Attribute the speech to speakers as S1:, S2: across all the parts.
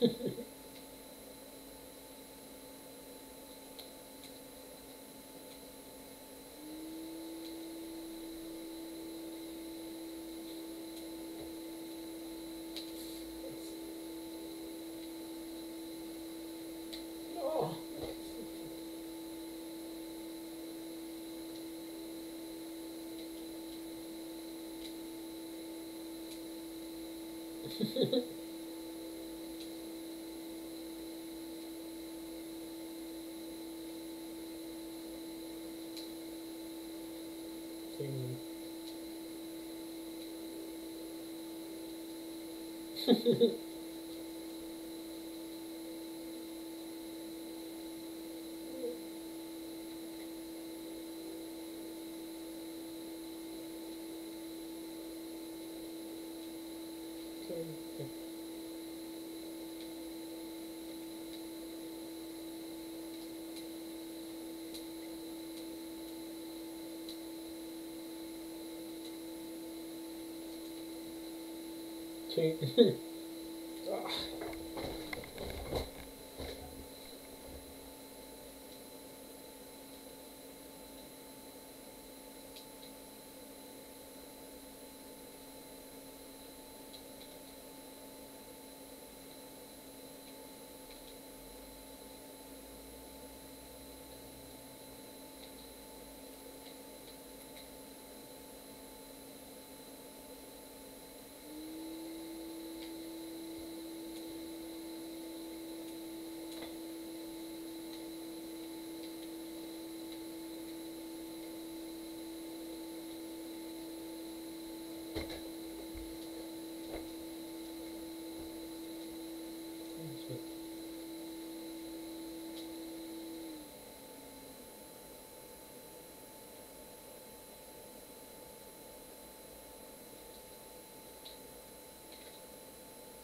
S1: Ha, ha, ha. Ha ha ha. take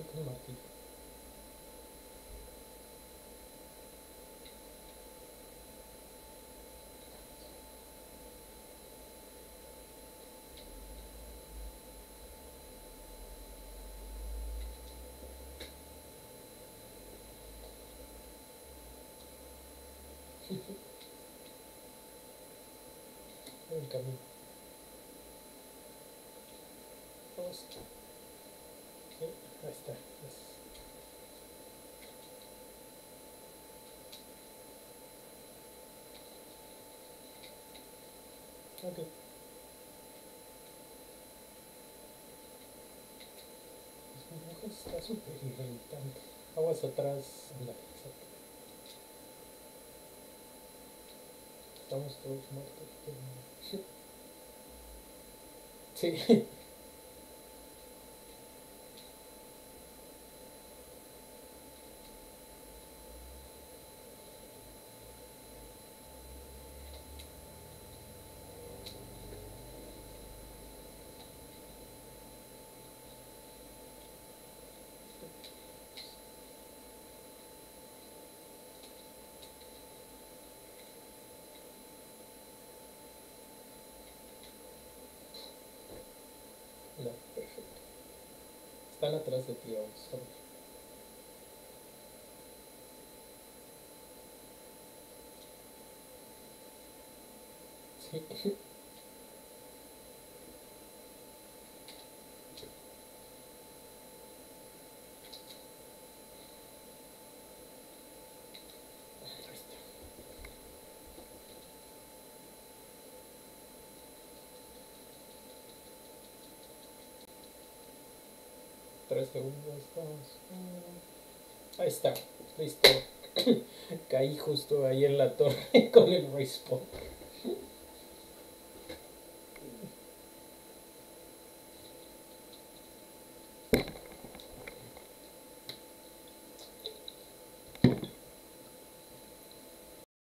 S1: ってどうなっていく何か見。Ahí está. Es- Ok. Los dibujos está súper irritante. Aguas atrás. Estamos todos muertos. Sí. No, perfecto. Están atrás de ti, vamos a ver. Sí. 3 segundos, 2, 1. Ahí está, listo. Caí justo ahí en la torre con el respawn.